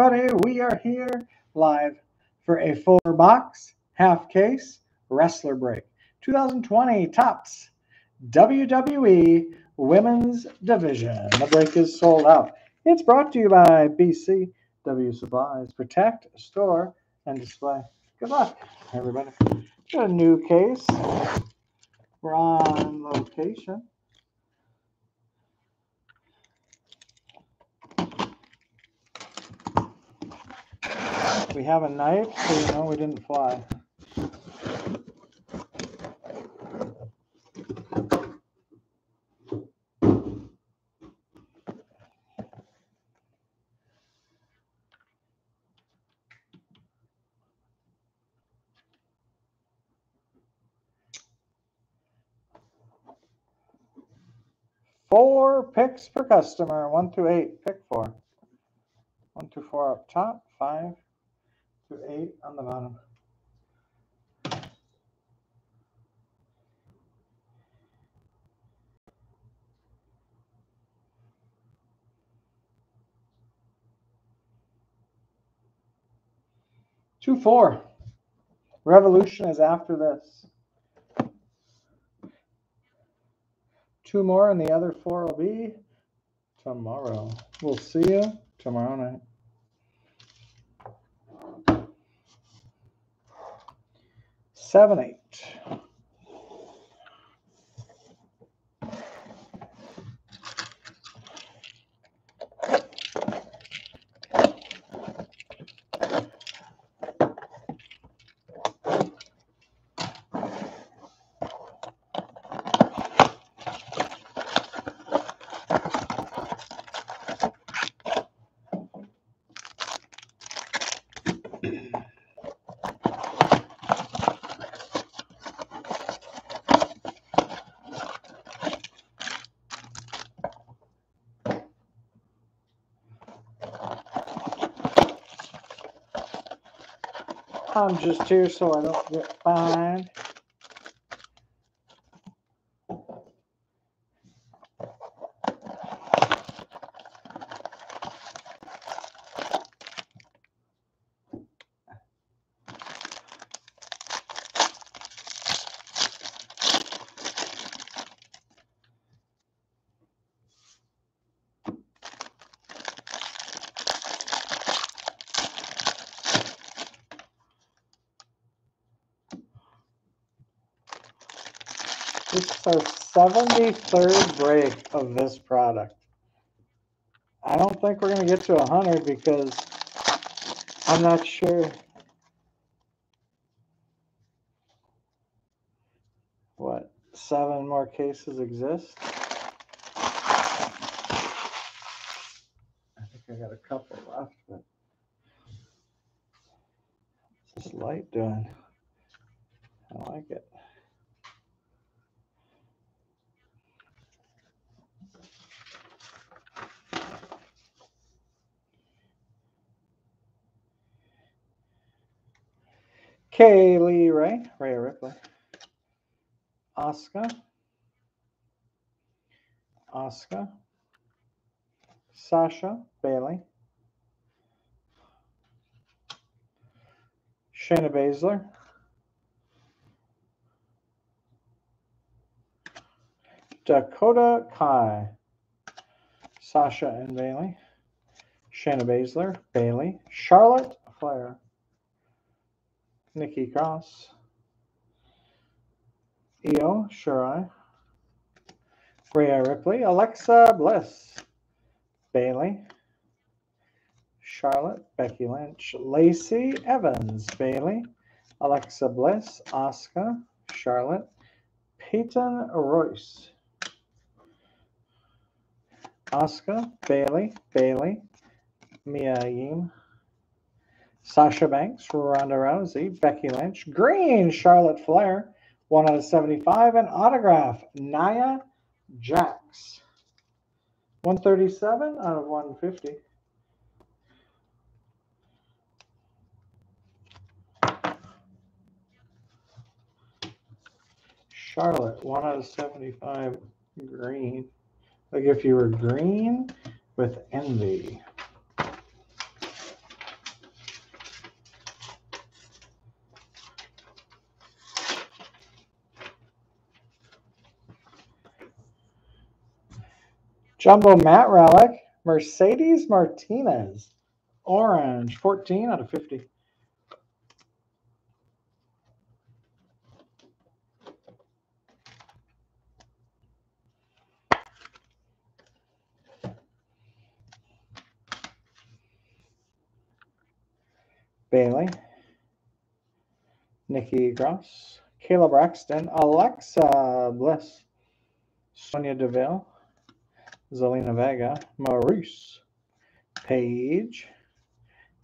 everybody. We are here live for a four box, half case wrestler break. 2020 Topps WWE Women's Division. The break is sold out. It's brought to you by BCW Supplies. Protect, store, and display. Good luck, everybody. Got a new case. We're on location. We have a knife, so you know we didn't fly. Four picks per customer, one through eight. Pick four. One through four up top, five eight on the bottom. Two four. Revolution is after this. Two more, and the other four will be tomorrow. We'll see you tomorrow night. Seven, eight. I'm just here so I don't get fined. Is our 73rd break of this product. I don't think we're going to get to 100 because I'm not sure what seven more cases exist. I think I got a couple left, but what's this light doing? I like it. Kaylee Ray, Rhea Ripley, Oscar, Oscar, Sasha Bayley, Shayna Baszler, Dakota Kai, Sasha and Bayley, Shayna Baszler, Bayley, Charlotte Flair. Nikki Cross, Io Shirai, Rhea Ripley, Alexa Bliss, Bayley, Charlotte, Becky Lynch, Lacey Evans, Bayley, Alexa Bliss, Asuka, Charlotte, Peyton Royce, Asuka, Bayley, Bayley, Mia Yim, Sasha Banks, Ronda Rousey, Becky Lynch, Green, Charlotte Flair, 1 out of 75, and autograph, Nia Jax. 137 out of 150. Charlotte, 1 out of 75, green. Like if you were green with envy. Jumbo Mat Relic, Mercedes Martinez, orange, 14 out of 50. Bayley, Nikki Cross, Kayla Braxton, Alexa Bliss, Sonya Deville, Zelina Vega, Maurice, Paige,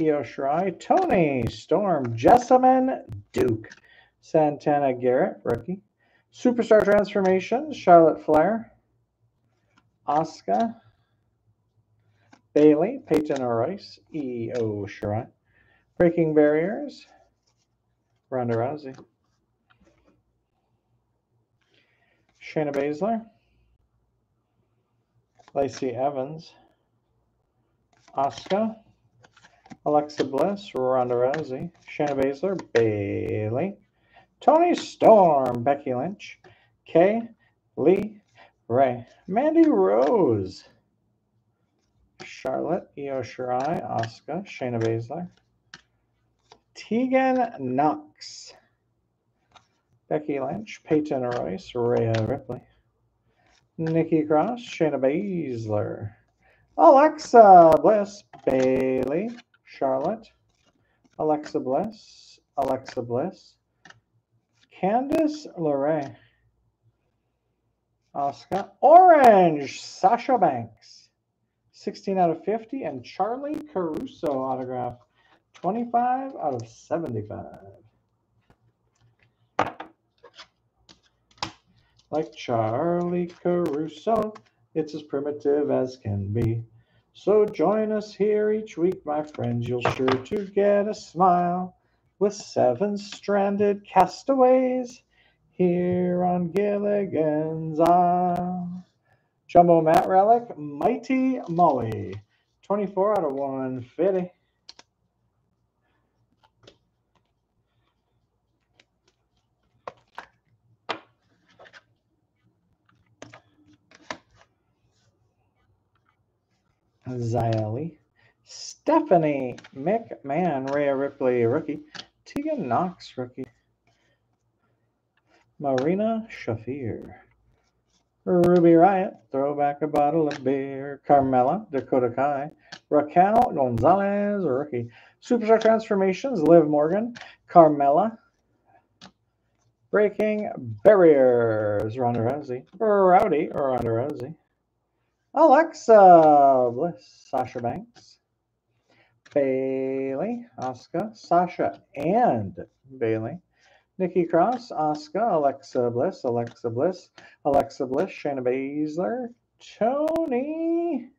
Io Shirai, Toni Storm, Jessamine Duke, Santana Garrett, rookie, Superstar Transformation, Charlotte Flair, Asuka, Bayley, Peyton Royce, Io Shirai, Breaking Barriers, Ronda Rousey. Shayna Baszler, Lacey Evans, Asuka, Alexa Bliss, Ronda Rousey, Shayna Baszler, Bayley, Toni Storm, Becky Lynch, Kay, Lee, Ray, Mandy Rose, Charlotte, Io Shirai, Asuka, Shayna Baszler, Tegan Nox, Becky Lynch, Peyton Royce, Rhea Ripley, Nikki Cross, Shayna Baszler, Alexa Bliss, Bayley, Charlotte, Alexa Bliss, Alexa Bliss, Candice LeRae, Oscar Orange, Sasha Banks, 16 out of 50, and Charlie Caruso autograph. 25 out of 75. Like Charlie Caruso, it's as primitive as can be. So join us here each week, my friends. You'll sure to get a smile with seven stranded castaways here on Gilligan's Isle. Jumbo Mat Relic, Mighty Mollie, 24 out of 150. Zyeli, Stephanie McMahon, Rhea Ripley, rookie, Tegan Nox, rookie, Marina Shafir, Ruby Riot, throwback a bottle of beer, Carmella, Dakota Kai, Raquel Gonzalez, rookie, Superstar Transformations, Liv Morgan, Carmella, Breaking Barriers, Ronda Rousey, Rowdy, Ronda Rousey. Alexa Bliss, Sasha Banks, Bayley, Asuka, Sasha and Bayley, Nikki Cross, Asuka, Alexa Bliss, Alexa Bliss, Alexa Bliss, Shayna Baszler, Toni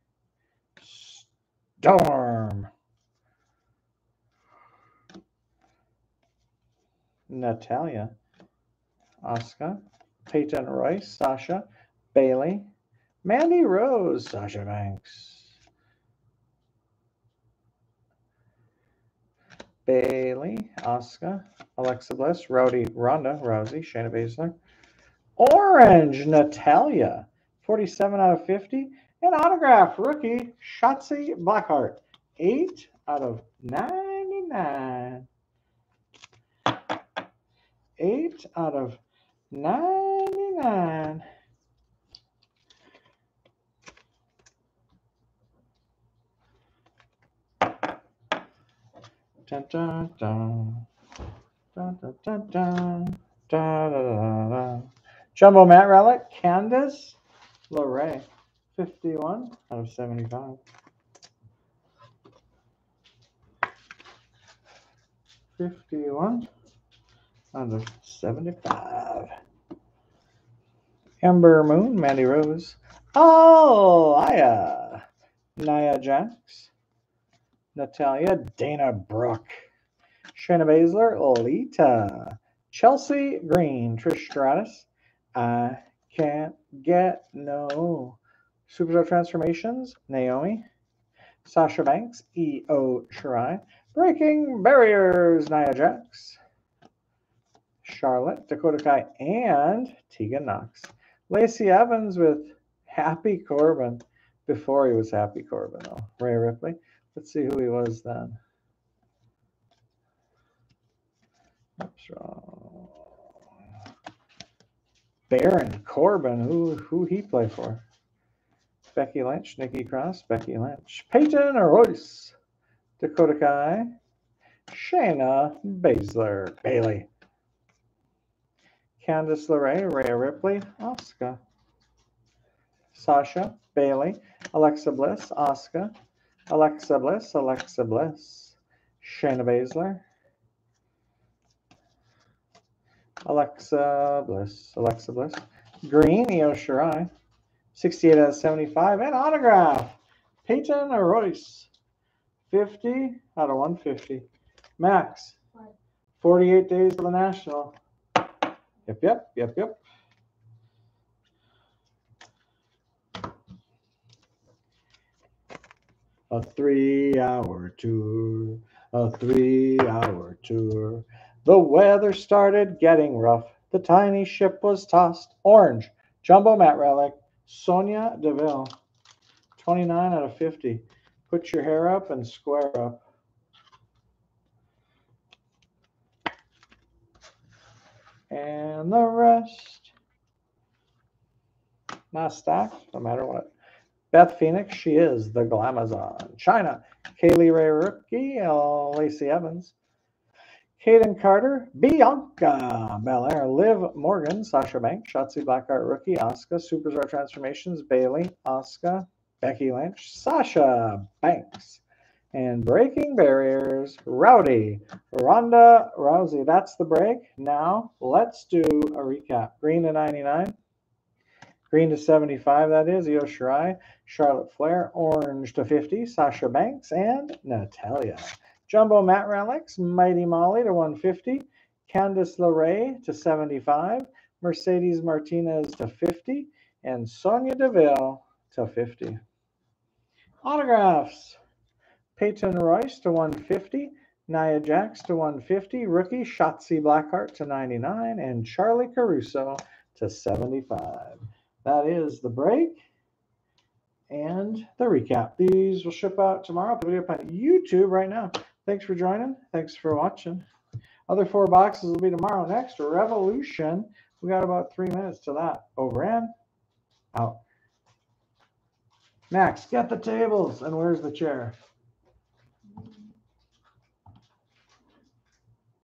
Storm, Natalya, Asuka, Peyton Royce, Sasha, Bayley, Mandy Rose, Sasha Banks. Bayley, Asuka, Alexa Bliss, Rowdy, Ronda, Rousey, Shayna Baszler. Orange, Natalya, 47 out of 50. And autograph, rookie, Shotzi Blackheart, 8 out of 99. 8 out of 99. Jumbo Mat Relic, Candice LeRae, 51 out of 75. Fifty-one out of seventy-five. Ember Moon, Mandy Rose. Oh, Aya. Naya Jax. Natalya, Dana Brooke, Shayna Baszler, Lita, Chelsea Green, Trish Stratus. I can't get no Superstar Transformations, Naomi, Sasha Banks, Io Shirai, Breaking Barriers, Nia Jax, Charlotte, Dakota Kai, and Tegan Nox. Lacey Evans with Happy Corbin, before he was Happy Corbin, though. Rhea Ripley. Let's see who he was then. Oops. Baron Corbin. Who who he play for? Becky Lynch, Nikki Cross, Becky Lynch, Peyton Royce, Dakota Kai, Shayna Baszler, Bayley, Candice LeRae, Rhea Ripley, Asuka, Sasha, Bayley, Alexa Bliss, Asuka, Alexa Bliss, Alexa Bliss, Shayna Baszler, Alexa Bliss, Alexa Bliss, Green, Io Shirai, 68 out of 75, and autograph, Peyton Royce, 50 out of 150. Max, 48 days of the National. Yep, yep, yep, yep. A three hour tour, a three hour tour. The weather started getting rough. The tiny ship was tossed. Orange, jumbo mat relic, Sonya Deville, 29 out of 50. Put your hair up and square up. And the rest. Not stacked, no matter what. Beth Phoenix, she is the Glamazon. Chyna, Kaylee Ray Rookie, Lacey Evans. Kayden Carter, Bianca Belair, Liv Morgan, Sasha Banks, Shotzi Blackheart Rookie, Asuka, Superstar Transformations, Bayley, Asuka, Becky Lynch, Sasha Banks, and Breaking Barriers, Rowdy, Ronda Rousey. That's the break. Now let's do a recap. Green to 99, green to 75, that is, Io Shirai, Charlotte Flair, orange to 50, Sasha Banks, and Natalya. Jumbo Mat Relics, Mighty Mollie to 150, Candice LeRae to 75, Mercedes Martinez to 50, and Sonya Deville to 50. Autographs. Peyton Royce to 150, Nia Jax to 150, rookie Shotzi Blackheart to 99, and Charlie Caruso to 75. That is the break and the recap. These will ship out tomorrow. Put it up on YouTube right now. Thanks for joining. Thanks for watching. Other four boxes will be tomorrow. Next, Revolution. We got about three minutes to that. Over and out. Max, get the tables. And where's the chair?